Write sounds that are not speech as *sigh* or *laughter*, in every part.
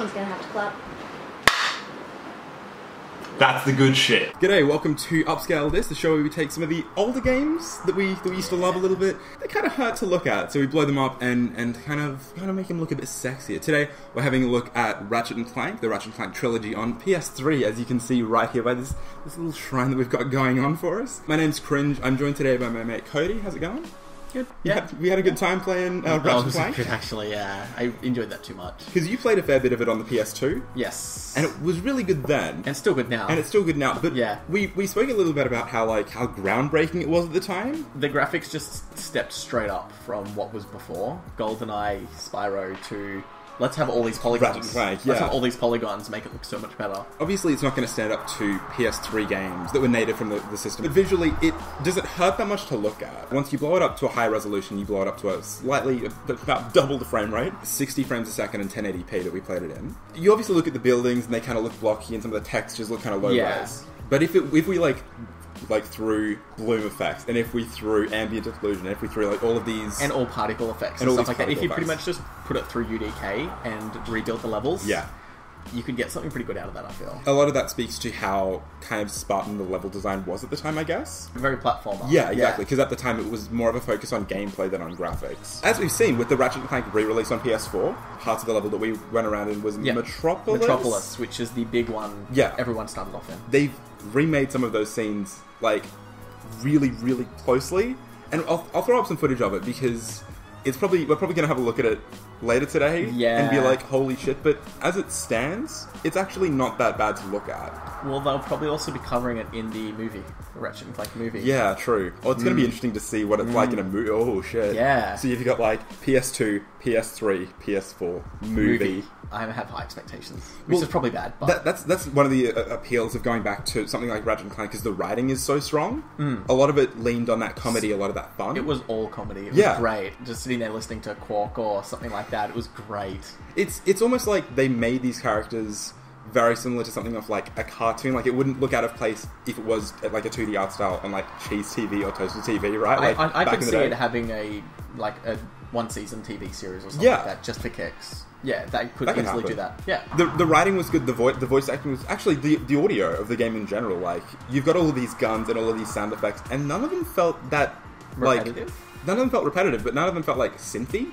Someone's gonna have to clap. That's the good shit. G'day, welcome to Upscale This, the show where we take some of the older games that we that we used to love a little bit. They kind of hurt to look at, so we blow them up and and kind of kind of make them look a bit sexier. Today we're having a look at Ratchet and Clank, the Ratchet and Clank trilogy on PS3, as you can see right here by this this little shrine that we've got going on for us. My name's Crinj. I'm joined today by my mate Cody. How's it going? Good. You Yeah. we had a good time playing uh, Ratchet was Clank good, actually, yeah. I enjoyed that too much. because you played a fair bit of it on the PS2, Yes. and it was really good then. And still good now. and it's still good now. But Yeah. we we spoke a little bit about how like how groundbreaking it was at the time. the graphics just stepped straight up from what was before. GoldenEye, Spyro to let's have all these polygons. And Clank, Let's have all these polygons, make it look so much better. Obviously, it's not going to stand up to PS3 games that were native from the, the system. But visually, it does it hurt that much to look at. Once you blow it up to a high resolution, you blow it up to a slightly about double the frame rate, 60 frames a second and 1080p that we played it in. You obviously look at the buildings and they kind of look blocky, and some of the textures look kind of low Yeah. res. But if it, if we like like through bloom effects, and if we threw ambient occlusion, and if we threw like all of these And all particle effects And and, all stuff like that. If you pretty much just put it through UDK and rebuilt the levels, yeah. you could get something pretty good out of that, I feel. A lot of that speaks to how kind of Spartan the level design was at the time, I guess. Very platformer. Yeah, exactly. Because at the time it was more of a focus on gameplay than on graphics. As we've seen with the Ratchet and Clank re-release on PS4, parts of the level that we went around in was Yeah. Metropolis. Metropolis, which is the big one Yeah. everyone started off in. They've remade some of those scenes like really, really closely, and I'll, I'll throw up some footage of it because it's probably we're probably going to have a look at it later today Yeah. and be like, holy shit! But as it stands, it's actually not that bad to look at. Well, they'll probably also be covering it in the movie, the Ratchet and Clank movie. Yeah, true. Oh, it's going to be interesting to see what it's like in a movie. Oh shit! Mm. Yeah. So you've got like PS2, PS3, PS4 movie. I have high expectations, which Well, is probably bad. But That, that's that's one of the uh, appeals of going back to something like Ratchet and Clank because the writing is so strong. A lot of it leaned on that comedy, a lot of that fun. Mm. it was all comedy. It was Yeah. great. Just sitting there listening to Qwark or something like that. It was great. It's it's almost like they made these characters very similar to something of like a cartoon. Like it wouldn't look out of place if it was like a 2D art style on like Cheez TV or Toaster TV, right? Like I, I, I could see day. it having a like a one season TV series or something Yeah. like that, just for kicks. Yeah, that could That easily happen. do that. Yeah. The, the writing was good. The voice the voice acting was actually the the audio of the game in general. Like you've got all of these guns and all of these sound effects, and none of them felt that Repetitive? Like none of them felt repetitive, but none of them felt like synthy.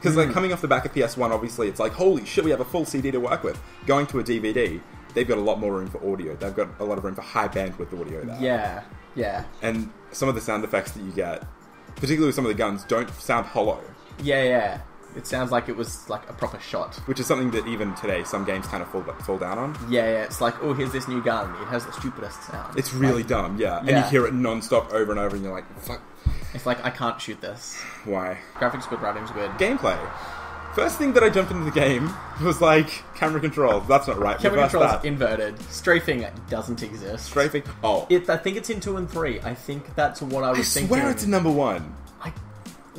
Because Hmm. like coming off the back of PS One, obviously it's like holy shit, we have a full CD to work with. Going to a DVD, they've got a lot more room for audio. They've got a lot of room for high bandwidth audio there. Yeah. Yeah. and some of the sound effects that you get, particularly with some of the guns, don't sound hollow. Yeah. Yeah. It sounds like it was like a proper shot. Which is something that even today some games kind of fall fall down on. Yeah, yeah. It's like, oh, here's this new gun. It has the stupidest sound. It's really dumb, yeah. And you hear it non-stop over and over, and you're like, "Fuck, It's like I can't shoot this. why?" Graphics good, writing's good. Gameplay. First thing that I jumped into the game was like camera controls. That's not right. Camera Reverse controls that. inverted. Strafing doesn't exist. Strafing. Oh, It, I think it's in two and three. I think that's what I was I thinking. swear it's in number one. I,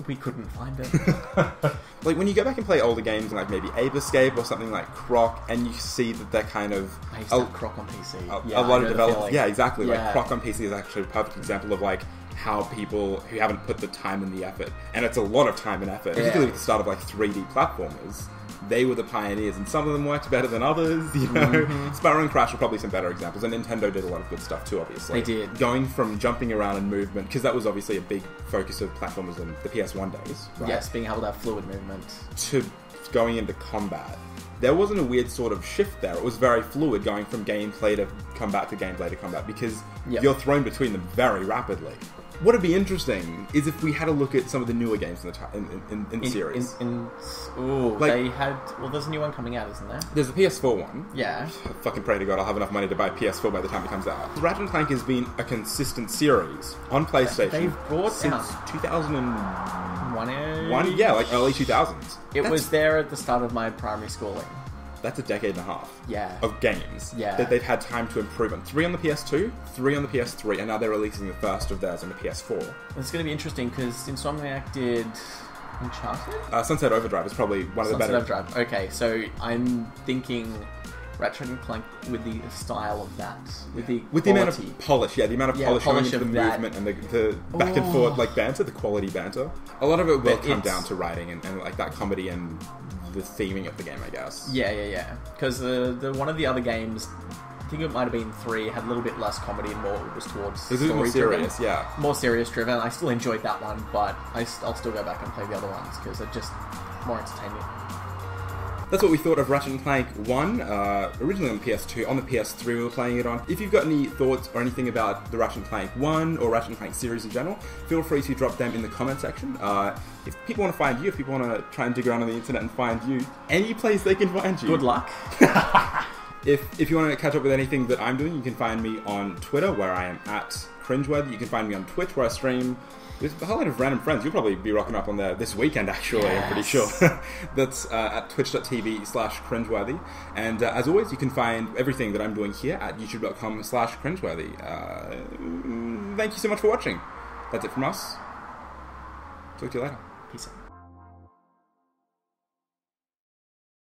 we couldn't find it. *laughs* Like when you go back and play older games, like maybe Ape Escape or something like Croc, and you see that they're kind of I used to a- have Croc on PC. a, yeah, a I lot of developers. Yeah, exactly. Like Croc on PC is actually a perfect example of like how people who haven't put the time and the effort, and it's a lot of time and effort, particularly with the start of like 3D platformers. They were the pioneers, and some of them worked better than others. *laughs* You know, Mm-hmm. Spyro and Crash are probably some better examples, and Nintendo did a lot of good stuff too. Obviously, They did. Going from jumping around and movement, because that was obviously a big focus of platformers in the PS1 days. Right? Yes, being able to have fluid movement. to going into combat, there wasn't a weird sort of shift there. It was very fluid going from gameplay to combat to gameplay to combat because Yep. you're thrown between them very rapidly. What would be interesting is if we had a look at some of the newer games in the, in, in, in, in the In, series. in, in, ooh, Like- they had. Well, there's a new one coming out, isn't there? There's a PS4 one. Yeah. I fucking pray to God I'll have enough money to buy a PS4 by the time it comes out. Ratchet and Clank has been a consistent series on PlayStation They've brought since out- 2001. One. Yeah, like early 2000s. It That's- was there at the start of my primary schooling. That's a decade and a half. Yeah. Of games. Yeah. That they've had time to improve on. Three on the PS2, three on the PS3, and now they're releasing the first of theirs on the PS4. It's going to be interesting because Insomniac did Uncharted. Uh, Sunset Overdrive is probably one of the Sunset better. Sunset Overdrive. Okay, so I'm thinking Ratchet and Clank with the style of that, with the With the amount of polish, yeah, the amount of Yeah, polish, going polish into the that. movement and the, the back and Oh. forth like banter, the quality banter. A lot of it will But come down to writing and, and like that comedy and the theming of the game, I guess. Yeah, yeah, yeah. Because the, the one of the other games, I think it might have been three, had a little bit less comedy and more was towards It was a more story-driven. serious, yeah. More serious driven. I still enjoyed that one, but I, will still go back and play the other ones because they're just more entertaining. That's what we thought of Ratchet and Clank 1, uh, originally on the PS2. On the PS3, we were playing it on. If you've got any thoughts or anything about the Ratchet and Clank 1 or Ratchet and Clank series in general, feel free to drop them in the comment section. Uh, if people want to find you, if people want to try and dig around on the internet and find you, any place they can find you. Good luck. *laughs* If, if you want to catch up with anything that I'm doing, you can find me on Twitter, where I am at Crinjworthy. You can find me on Twitch, where I stream with a whole lot of random friends. You'll probably be rocking up on there this weekend, actually, I'm pretty sure. *laughs* That's uh, at twitch.tv slash crinjworthy. And uh, as always, you can find everything that I'm doing here at youtube.com slash crinjworthy. Uh, thank you so much for watching. That's it from us. Talk to you later. Peace out.